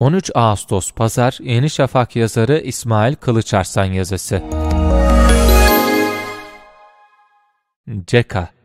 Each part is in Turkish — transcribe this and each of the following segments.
13 Ağustos Pazar Yeni Şafak yazarı İsmail Kılıçarslan yazısı. Ceka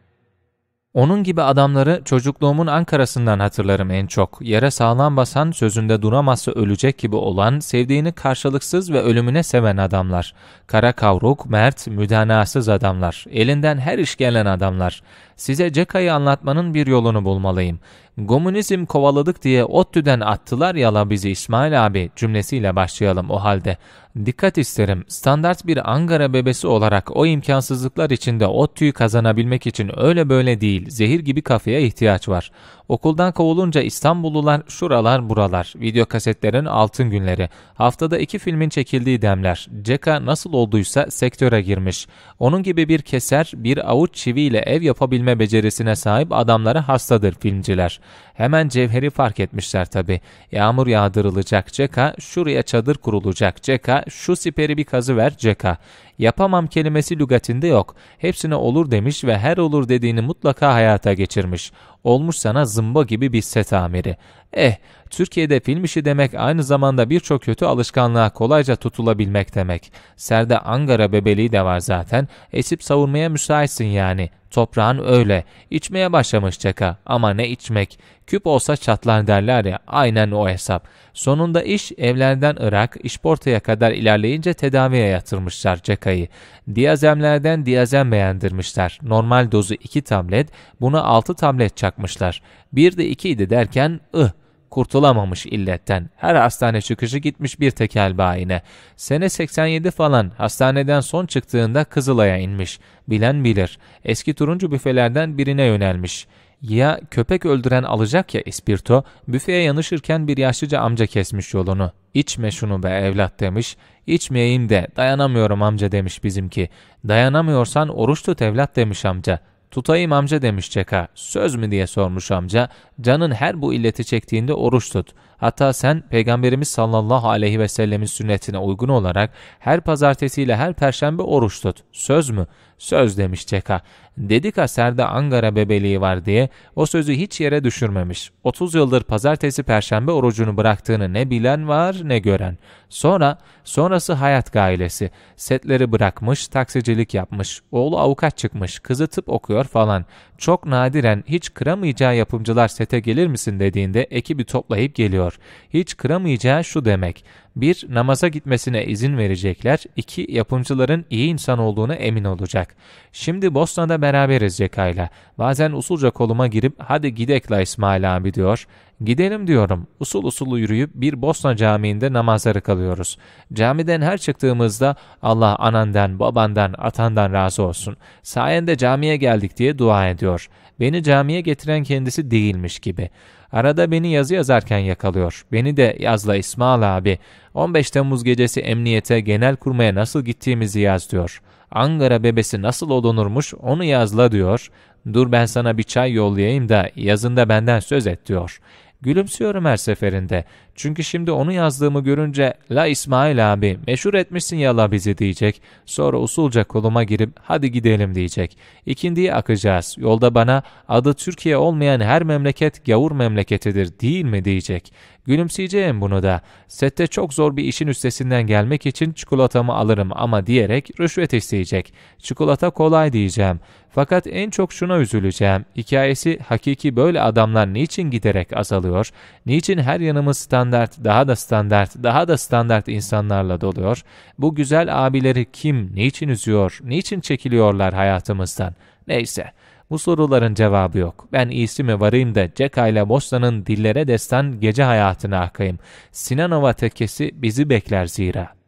onun gibi adamları çocukluğumun Ankara'sından hatırlarım en çok. Yere sağlam basan, sözünde duramazsa ölecek gibi olan, sevdiğini karşılıksız ve ölümüne seven adamlar. Kara kavruk, mert, müdanasız adamlar. Elinden her iş gelen adamlar. Size Ceka'yı anlatmanın bir yolunu bulmalıyım. Komünizm kovaladık diye ODTÜ'den attılar yala bizi İsmail abi cümlesiyle başlayalım o halde. Dikkat isterim, standart bir Ankara bebesi olarak o imkansızlıklar içinde ODTÜ'yü kazanabilmek için öyle böyle değil, zehir gibi kafaya ihtiyaç var. Okuldan kovulunca İstanbullular şuralar buralar, video kasetlerin altın günleri, haftada iki filmin çekildiği demler. Ceka nasıl olduysa sektöre girmiş. Onun gibi bir keser, bir avuç çiviyle ev yapabilme becerisine sahip adamlara hastadır filmciler. Hemen cevheri fark etmişler tabi. Yağmur yağdırılacak Ceka, şuraya çadır kurulacak Ceka, şu siperi bir kazı ver Ceka. Yapamam kelimesi lügatinde yok. Hepsine olur demiş ve her olur dediğini mutlaka hayata geçirmiş. Olmuş sana zımba gibi bir set amiri. Eh, Türkiye'de film işi demek aynı zamanda birçok kötü alışkanlığa kolayca tutulabilmek demek. Serde Angara bebeliği de var zaten. Esip savurmaya müsaitsin yani. Toprağın öyle. İçmeye başlamış çaka. Ama ne içmek. Küp olsa çatlar derler ya. Aynen o hesap. Sonunda iş evlerden Irak, işportaya kadar ilerleyince tedaviye yatırmışlar cekayı. Diazemlerden diazem beğendirmişler. Normal dozu 2 tablet, buna 6 tablet çakmışlar. Bir de 2 idi derken ıh kurtulamamış illetten. Her hastane çıkışı gitmiş bir tekel bayine. Sene 87 falan hastaneden son çıktığında Kızılay'a inmiş. Bilen bilir. Eski turuncu büfelerden birine yönelmiş. Ya köpek öldüren alacak ya ispirto, büfeye yanışırken bir yaşlıca amca kesmiş yolunu. İçme şunu be evlat demiş. İçmeyeyim de dayanamıyorum amca demiş bizimki. Dayanamıyorsan oruç tut evlat demiş amca. Tutayım amca demiş Ceka. Söz mü diye sormuş amca. Canın her bu illeti çektiğinde oruç tut. Hatta sen Peygamberimiz sallallahu aleyhi ve sellemin sünnetine uygun olarak her pazartesiyle her perşembe oruç tut. Söz mü? Söz demiş Ceka. Dedik aserde Angara bebeliği var diye o sözü hiç yere düşürmemiş. 30 yıldır pazartesi perşembe orucunu bıraktığını ne bilen var ne gören. Sonra, sonrası hayat gailesi. Setleri bırakmış, taksicilik yapmış. Oğlu avukat çıkmış, kızı tıp okuyor falan. Çok nadiren hiç kıramayacağı yapımcılar sete gelir misin dediğinde ekibi toplayıp geliyor. Hiç kıramayacağı şu demek. Bir, namaza gitmesine izin verecekler. İki, yapımcıların iyi insan olduğuna emin olacak. Şimdi Bosna'da beraberiz Ceka'yla. Bazen usulca koluma girip hadi gidek la İsmail abi diyor. Gidelim diyorum. Usul usul yürüyüp bir Bosna camiinde namazları kalıyoruz. Camiden her çıktığımızda Allah anandan, babandan, atandan razı olsun. Sayende camiye geldik diye dua ediyor. Beni camiye getiren kendisi değilmiş gibi. Arada beni yazı yazarken yakalıyor. Beni de yazla İsmail abi. 15 Temmuz gecesi emniyete genel kurmaya nasıl gittiğimizi yaz diyor. Ankara bebesi nasıl olunurmuş onu yazla diyor. Dur ben sana bir çay yollayayım da yazında benden söz et diyor. Gülümsüyorum her seferinde. Çünkü şimdi onu yazdığımı görünce la İsmail abi meşhur etmişsin ya la bizi diyecek. Sonra usulca koluma girip hadi gidelim diyecek. İkindiyi akacağız. Yolda bana adı Türkiye olmayan her memleket gavur memleketidir değil mi diyecek. Gülümseyeceğim bunu da. Sette çok zor bir işin üstesinden gelmek için çikolatamı alırım ama diyerek rüşvet isteyecek. Çikolata kolay diyeceğim. Fakat en çok şuna üzüleceğim. Hikayesi hakiki böyle adamlar niçin giderek azalıyor? Niçin her yanımız standart, daha da standart, daha da standart insanlarla doluyor? Bu güzel abileri kim, niçin üzüyor, niçin çekiliyorlar hayatımızdan? Neyse. Bu soruların cevabı yok. Ben iyisi mi varayım da Ceka ile Bosna'nın dillere destan gece hayatına akayım. Sinanova tekkesi bizi bekler zira.